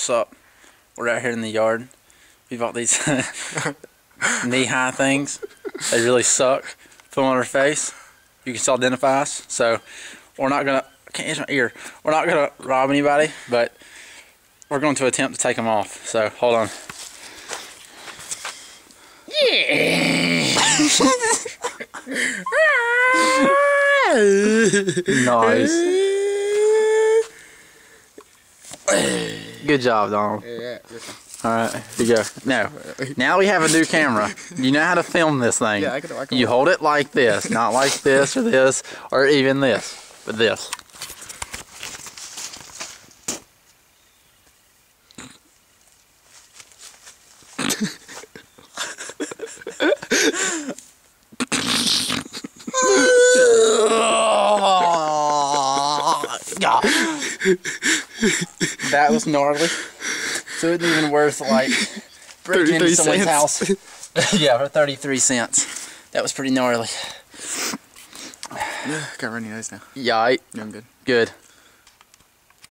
What's up? We're out here in the yard. We bought these knee-high things. They really suck. Put them on our face. You can still identify us. So we're not gonna. I can't use my ear. We're not gonna rob anybody, but we're going to attempt to take them off. So hold on. nice. Good job, Donald. Yeah. All right, here you go. Now, now we have a new camera. You know how to film this thing. Yeah, I can- I can- You hold it like this, not like this or this or even this, but this. that was gnarly. So it even worth like breaking into 33 someone's cents. house. yeah, for 33 cents. That was pretty gnarly. Got runny nose now. Yeah, Yeah, I'm good. good.